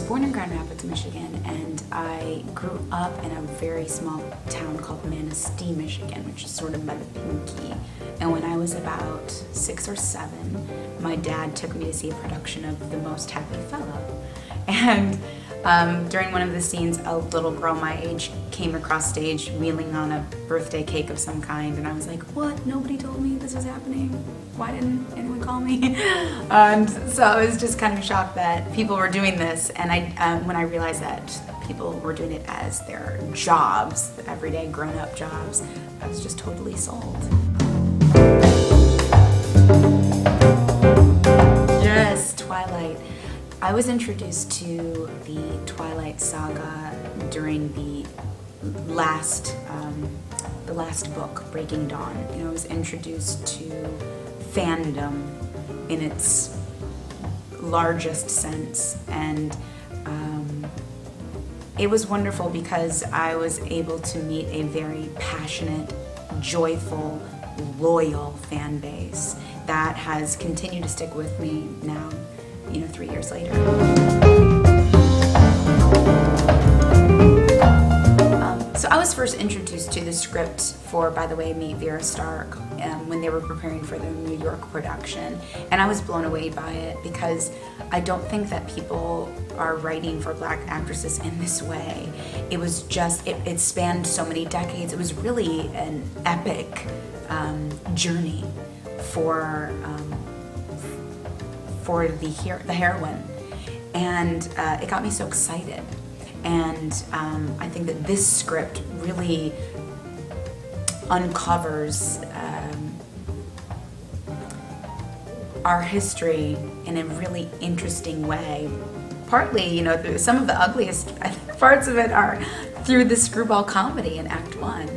born in Grand Rapids, Michigan, and I grew up in a very small town called Manistee, Michigan, which is sort of by the Pinky. And when I was about six or seven, my dad took me to see a production of The Most Happy Fella. And um, during one of the scenes, a little girl my age came across stage wheeling on a birthday cake of some kind, and I was like, what? Nobody told me this was happening. Why didn't anyone call me? and so I was just kind of shocked that people were doing this, and I, um, when I realized that people were doing it as their jobs, everyday grown-up jobs, I was just totally sold. Yes, Twilight. I was introduced to the Twilight Saga during the last, um, the last book, Breaking Dawn. You know, I was introduced to fandom in its largest sense, and um, it was wonderful because I was able to meet a very passionate, joyful, loyal fan base that has continued to stick with me now you know, three years later. Um, so I was first introduced to the script for, by the way, Meet Vera Stark um, when they were preparing for the New York production, and I was blown away by it because I don't think that people are writing for black actresses in this way. It was just, it, it spanned so many decades. It was really an epic um, journey for um, for the, her the heroine. And uh, it got me so excited. And um, I think that this script really uncovers um, our history in a really interesting way. Partly, you know, some of the ugliest parts of it are through the screwball comedy in Act One.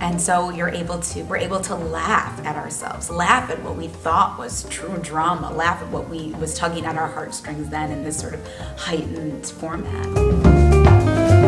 And so you're able to, we're able to laugh at ourselves, laugh at what we thought was true drama, laugh at what we was tugging at our heartstrings then in this sort of heightened format.